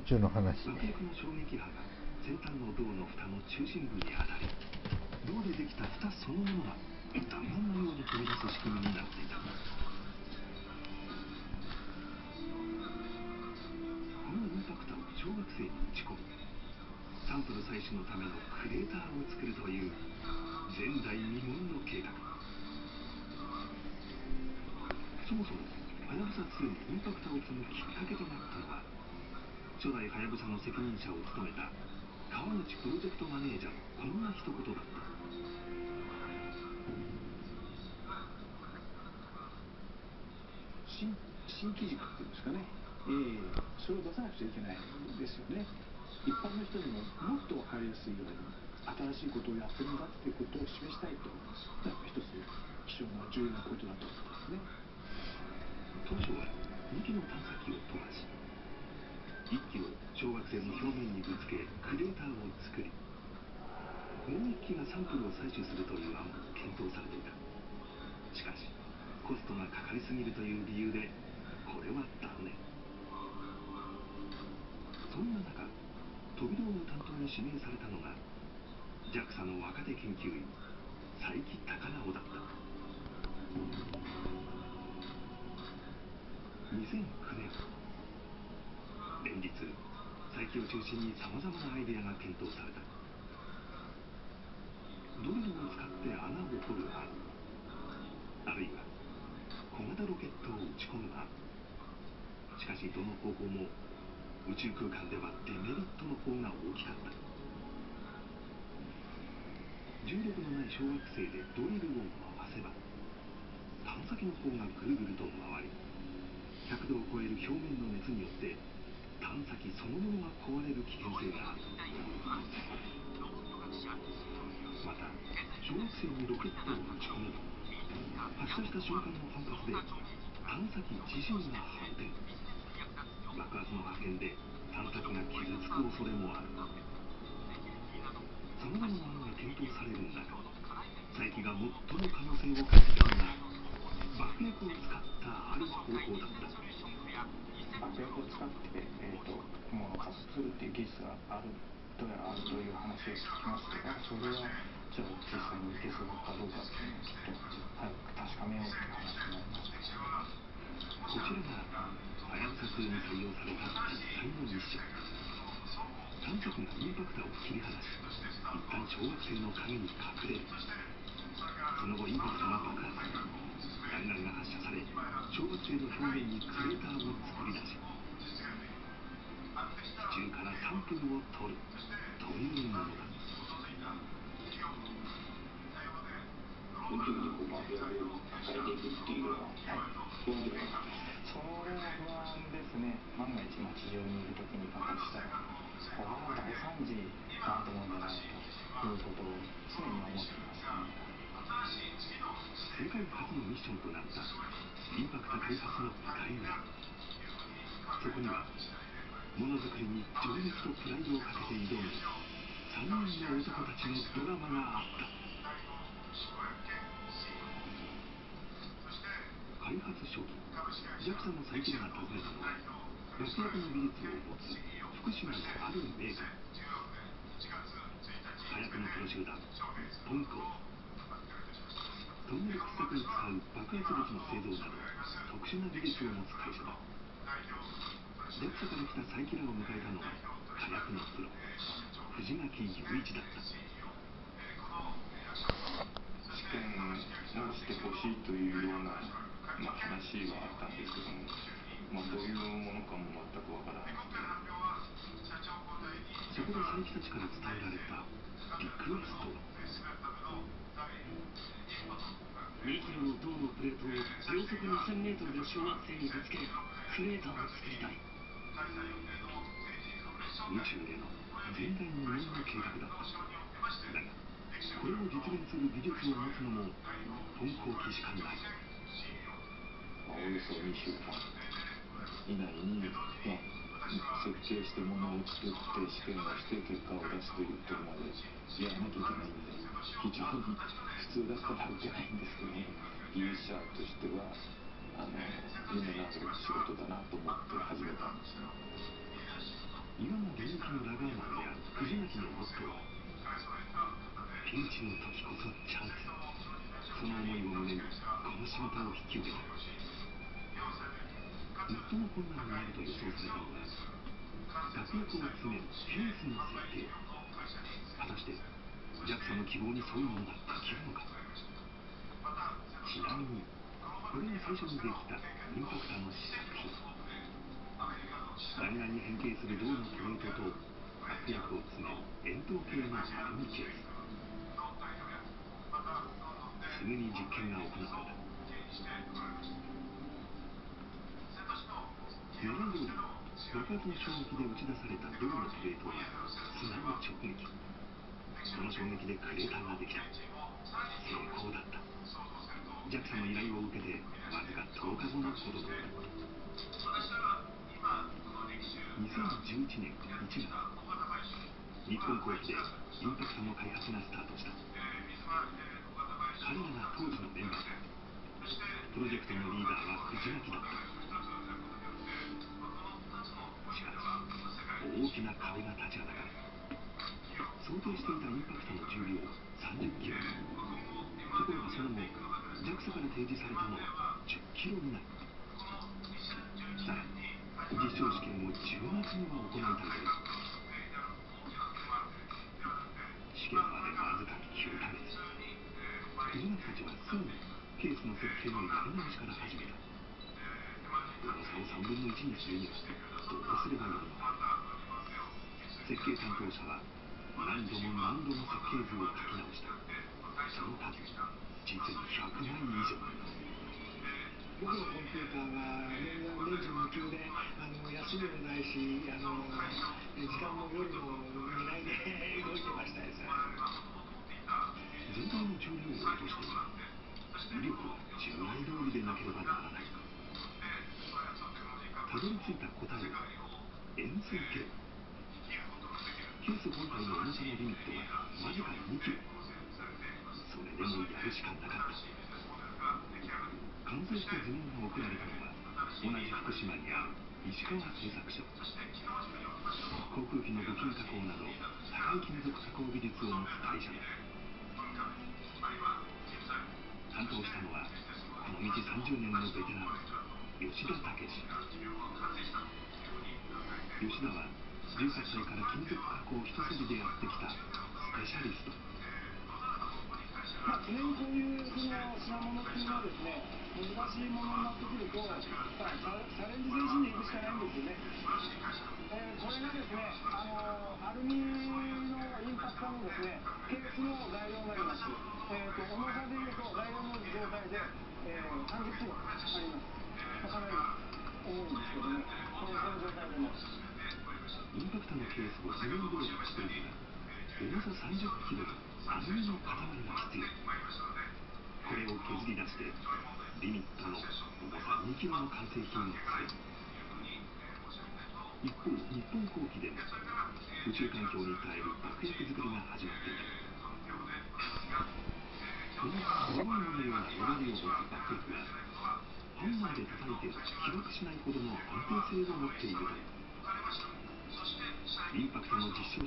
宇宙の話。爆薬の衝撃波が先端の銅の蓋の中心部に当たり銅でできた蓋そのものが弾丸のように飛び出す仕組みになっていた。このインパクターを小惑星に打ち込みサンプル採取のためのクレーターを作るという前代未聞の計画。そもそもはやぶさ2にインパクターを積むきっかけとなったのは初代はやぶさの責任者を務めた川口プロジェクトマネージャーのこんな一言だった。新新機軸っていうんですかね、えーそれを出さなくちゃいけないんですよね。一般の人にももっと分かりやすいように新しいことをやってるんだっていうことを示したいとやっぱ一つ貴重な重要なことだと思ってますね。当初は2機の探査機を飛ばし1機を小惑星の表面にぶつけクレーターを作りもう1機がサンプルを採取するという案も検討されていた。しかしコストがかかりすぎるという理由でこれは断念そんな中飛び道具担当に指名されたのが JAXA の若手研究員佐伯隆直だった。2009佐伯を中心にさまざまなアイデアが検討された。ドリルを使って穴を掘る案あるいは小型ロケットを打ち込む案しかしどの方法も宇宙空間ではデメリットの方が大きかった。重力のない小惑星でドリルを回せば探査機の方がぐるぐると回り100度を超える表面の熱によって探査機そのものが壊れる危険性があるまた小惑星にロケットを打ち込めば発射した瞬間の反発で探査機自身が反転爆発の発見で探査機が傷つく恐れもあるさまざまな案が検討される中佐伯が最も可能性を感じたのが爆薬を使ったある方法だった。爆薬を使って、えー、とものを加速するっていう技術があるどうやらあるという話を聞きます。けどそれはじゃあ実際にいけそうかどうかっていうのをちょっと早く確かめようっていう話になります。こちらがはやぶさ2に採用された実際のミッション探査機がインパクターを切り離し一旦小惑星の影に隠れる。その後インパクターが爆発弾丸が発射され小惑星の表面にクレーターを作り出しを取るとい。うものだ本当にこうまとめられるされていくっていうのは不安ではなかったそれは不安ですね。万が一、にいる時に爆発したらこれは大惨事だと思うんじゃないかということを常に思っています。ね世界初のミッションと。なったインパクタ開発の舞台裏そこにはものづくりに情熱とプライドをかけて挑む3人の男たちのドラマがあった。開発初期 JAXA の佐伯らが訪ねたのは爆薬の技術を持つ福島のあるメーカー火薬のプロ集団ポンコ。トンネル掘削に使う爆発物の製造など特殊な技術を持つ会社だ。JAXA から来た佐伯らを迎えたのは火薬のプロ藤垣雄一だった。試験をしてほしいというような、まあ、話はあったんですけども、まあ、どういうものかも全くわからなくてそこで佐伯たちから伝えられたリクエストは？2キロの銅のプレートを秒速2000メートルで小惑星にぶつけクレーターを作りたい宇宙での前代未聞の計画だっただがこれを実現する技術を持つのも本校機士官だまおよそ2週間以内に、まあ、設計してものを作って試験をして結果を出すというところまでやらなきゃいけないんで非常に普通だったら打てないんですけども技術者としてはあの夢のある仕事だなと思って始めたんですね。のラガーマンである藤巻のモットーはピンチの時こそチャンス。その思いを胸にこの仕事を引き受けた最も困難になると予想されたのは悪役を。詰めるケースの設計果たして JAXA の希望に沿うものができるのか。ちなみにこれが最初にできたインパクタの試作品弾丸に変形す。る銅のプレートと悪役を詰め円筒形のアルミケースす。ぐに実験が行われた狙い通り爆発の衝撃で打ち出された銅のプレートは砂を直撃その衝撃でクレーターができた成功だった JAXA の依頼を受けてわずか10日後のことだ2011年1月日本航機でインパクトの開発がスタートした。彼らが当時のメンバープロジェクトのリーダーは藤巻だった。しかし大きな壁が立ちはだかる。想定してい。たインパクトの重量30キロところがその後 JAXA から提示されたのは10キロ以内さらに実証試験を10月。には行い。たい。とい。う試験までわずか9ヶ月。藤巻たちはすぐにケースの設計のやり直しから始めた重さを3分の1にするにはどうすればよい。のか設計担当者は何度も何度も設計図を書き直したその数実に100枚以上僕のコンピューターは年々年中無休であの休みもないしあの時間も夜も見ないで動いてました。です全体の重量を落としても威力は従来通りでなければならないたどり着いた答えは円錐形。ケース本体の重さのリミットはわずか2キロそれでもやるしかなかった完成した図面が送られたのは同じ福島にある石川製作所航空機の部品加工など高い金属加工技術を持つ会社だ担当したのはこの道30年のベテラン吉田武吉田は18歳から金属加工一筋でやってきたスペシャリストまあ、常にこういうその品物っていうのはですね、難しいものになってくると、まあ、チャレンジ精神でいくしかないんですよね。えーこれがですね、あのアルミのインパクターのですね、ケースの材料になります。えーと重さでいうと、材料の状態で、えー30キロあります。まあかなり重いんですけども、このこの状態でも。インパクトのケースを図面通りに作るには重さ30キロのアルミの塊が必要これを削り出してリミットの重さ2キロの完成品を作る一方日本航機でも宇宙環境に耐える爆薬作りが始まっていたこのすごいものような粘りを持つ爆薬はハンマーで叩いて被爆しないほどの安定性を持っているという。Impactem odissíos